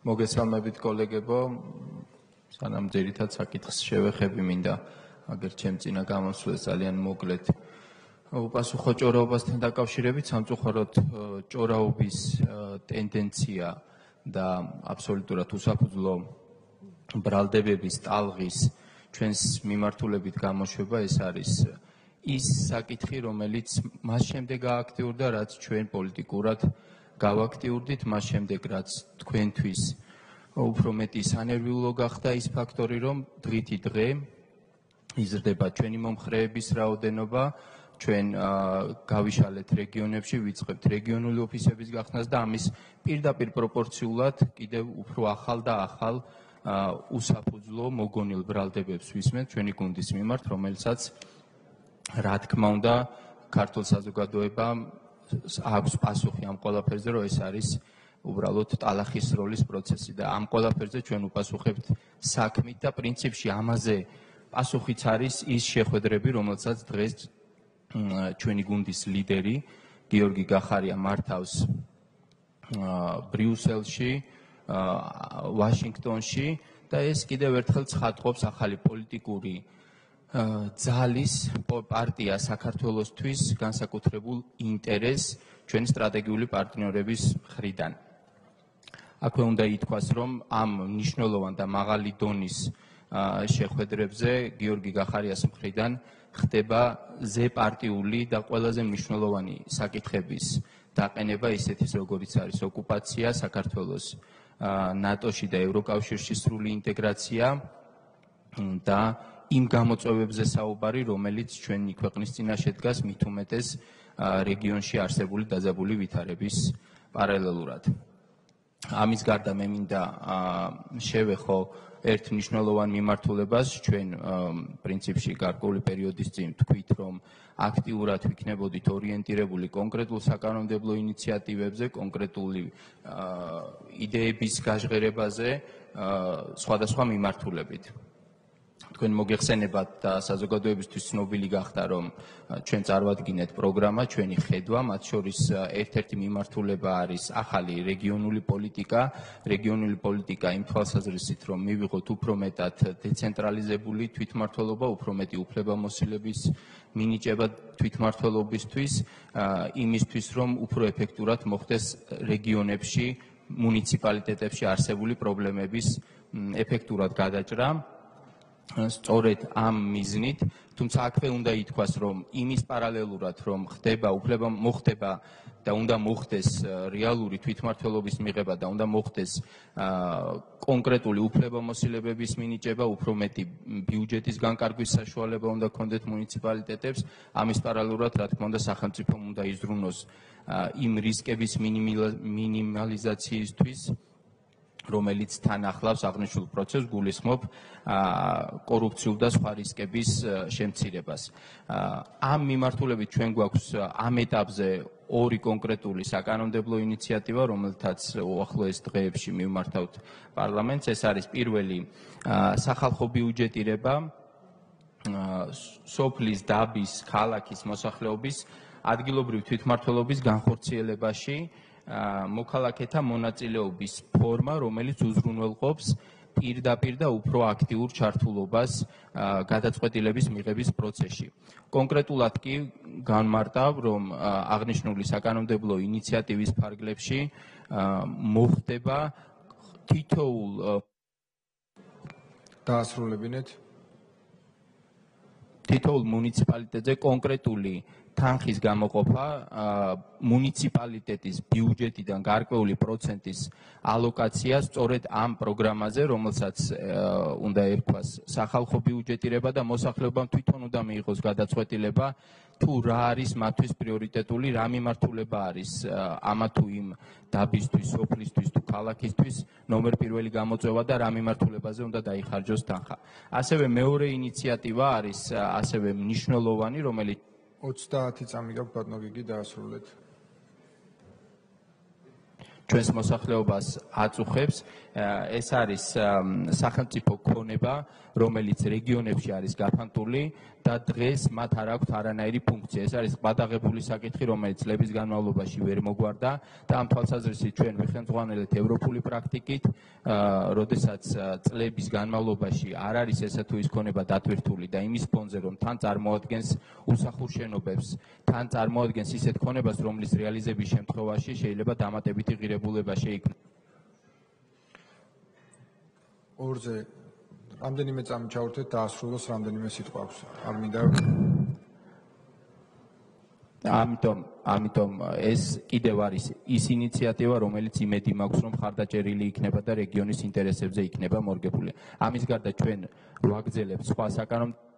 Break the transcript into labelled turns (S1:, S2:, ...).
S1: მოგესალმებით კოლეგებო. სანამ ძირითად საკითხს შევეხები, მინდა აგერ ჩემ წინა გამოსვლას ძალიან მოკლედ უპასუხო ჭორაობასთან დაკავშირებით, სამწუხაროდ ჭორაობის ტენდენცია და აბსოლუტურად უსაფუძვლო ბრალდებების ტალღის ჩვენს მიმართულებით გამოშვება ეს არის ის საკითხი, რომელიც მას შემდეგ გააქტიურდა, რაც ჩვენ პოლიტიკურად გავაქტიურდით მას შემდეგ რაც თქვენთვის უფრო მეტი სანერვიულო გახდა ის ფაქტორი რომ დღითი დღე იზრდება ჩვენი მომხრეების რაოდენობა ჩვენ გავიშალეთ რეგიონებში ვიწყებთ რეგიონული ოფისების გახსნას და ამის პირდაპირ პროპორციულად კიდევ უფრო ახალ და ახალ უსაფუძვლო მოგონილ ბრალდებებს ვისმენთ ჩვენი გუნდის მიმართ რომელსაც რა თქმა უნდა ქართულ საზოგადოებამ აქვს პასუხი ამ ყველაფერზე, რომ ეს არის უბრალოდ ტალახის როლის პროცესი და ამ ყველაფერზე ჩვენ უპასუხებთ საქმით და პრინციპში ამაზე პასუხიც არის ის შეხვედრები, რომელსაც დღეს ჩვენი გუნდის ლიდერი გიორგი გახარია მართავს ბრიუსელში, ვაშინგტონში და ეს კიდევ ერთხელ ცხადყოფს ახალი პოლიტიკური ძალის პარტია საქართველოსთვის განსაკუთრებულ ინტერესს ჩვენ სტრატეგიული პარტნიორების მხრიდან. აქვე უნდა ითქვას, რომ ამ ნიშნულოვან და მაღალი დონის შეხვედრებზე გიორგი გახარიას მხრიდან ხდება ზეპარტიული და ყველაზე მნიშვნელოვანი საკითხების დაყენება ისეთის როგორიც არის ოკუპაცია საქართველოს ნატოში და ევროკავშირში სრული ინტეგრაცია და იმ გამოწვევებზე საუბარი, რომელიც ჩვენი ქვეყნის წინაშე დგას მით უმეტეს რეგიონში არსებული დაძაბული ვითარების პარალელურად. ამის გარდა მე მინდა შევეხო ერთ მნიშვნელოვან მიმართულებას ჩვენ პრინციპში გარკვეული პერიოდის წინ თქვით რომ აქტიურად ვიქნებოდით ორიენტირებული კონკრეტულ საკანონმდებლო ინიციატივებზე, კონკრეტული იდეების გაჟღერებაზე სხვადასხვა მიმართულებით. თქვენ მოგეხსენებათ და საზოგადოებისთვის ცნობილი გახდა რომ ჩვენ წარვადგინეთ პროგრამა ჩვენი ხედვა მათ შორის ერთ-ერთი მიმართულება არის ახალი რეგიონული პოლიტიკა. რეგიონული პოლიტიკა იმ თვალსაზრისით რომ მივიღოთ უფრო მეტად დეცენტრალიზებული თვითმმართველობა უფრო მეტი უფლებამოსილების მინიჭება თვითმმართველობისთვის იმისთვის რომ უფრო ეფექტურად მოხდეს რეგიონებში მუნიციპალიტეტებში არსებული პრობლემების ეფექტურად გადაჭრა სწორედ ამ მიზნით, თუმცა აქვე უნდა ითქვას, რომ იმის პარალელურად, რომ ხდება უფლება მოხდება და უნდა მოხდეს რეალური თვითმართველობის მიღება და უნდა მოხდეს კონკრეტული უფლებამოსილებების მინიჭება, უფრო მეტი ბიუჯეტის განკარგვის საშუალება უნდა ქონდეთ მუნიციპალიტეტებს, ამის პარალელურად, რა თქმა უნდა, სახელმწიფომ უნდა იზრუნოს იმ რისკების მინიმალიზაციისთვის რომელიც თან ახლავს აღნიშნულ პროცესს გულისხმობ კორუფციულ და სხვა რისკების შემცირებას. ამ მიმართულებით ჩვენ გვაქვს ამ ეტაპზე ორი კონკრეტული საკანონმდებლო ინიციატივა, რომელთაც უახლოეს დღეებში მიმართავთ პარლამენტს. ეს არის პირველი სახალხო ბიუჯეტირება სოფლის დაბის ქალაქის მოსახლეობის ადგილობრივი თვითმმართველობის განხორციელებაში მოქალაქეთა მონაწილეობის ფორმა, რომელიც უზრუნველყოფს პირდაპირ და უფრო აქტიურ ჩართულობას გადაწყვეტილების მიღების პროცესში. კონკრეტულად კი განმარტავ, რომ აღნიშნული საკანონმდებლო ინიციატივის ფარგლებში მოხდება თითოულ
S2: დაასრულებინეთ
S1: თითოულ მუნიციპალიტეტზე კონკრეტული თანხის გამოყოფა მუნიციპალიტეტის ბიუჯეტიდან გარკვეული პროცენტის ალოკაცია სწორედ ამ პროგრამაზე, რომელსაც უნდა ერქვას სახალხო ბიუჯეტირება და მოსახლეობამ თვითონ უნდა მიიღოს გადაწყვეტილება თუ რა არის მათთვის პრიორიტეტული, რა მიმართულება არის ამა თუ იმ დაბისთვის, სოფლისთვის თუ ქალაქისთვის ნომერ პირველი გამოწვევა და რა მიმართულებაზე უნდა დაიხარჯოს თანხა. ასევე მეორე ინიციატივა არის ასევე მნიშვნელოვანი, რომელიც
S2: 30 წამი გაქვს ბატონო გიგი დაასრულეთ.
S1: ჩვენს მოსახლეობას აწუხებს. ეს არის სახელმწიფო ქონება, რომელიც რეგიონებში არის გაფანტული და დღეს მათ არ აქვთ არანაირი ფუნქცია. ეს არის ყადაღებული საკითხი, რომელიც წლების განმავლობაში ვერ მოგვარდა და ამ თვალსაზრისით ჩვენ ვიხელმძღვანელეთ ევროპული პრაქტიკით, როდესაც წლების განმავლობაში არ არის ესა თუ ის ქონება დათვირთული და იმის ფონზე რომ თან წარმოადგენს უსახურ შენობებს, თან წარმოადგენს ისეთ ქონებას, რომლის რეალიზების შემთხვევაში შეიძლება დამატებითი ღირებულება შეიქმნას.
S2: ორზე რამდენიმე წამი ჩავერთეთ დაასრულოს რამდენიმე სიტყვა აქვს. არ მინდა
S1: ამიტომ ამიტომ ეს კიდევ არის ის ინიციატივა, რომელიც იმედი მაქვს, რომ ხარდაჭერილი იქნება და რეგიონის ინტერესებზე იქნება მორგებული. ამის გარდა ჩვენ ვაგზელებთ სხვა საკანონმდებლო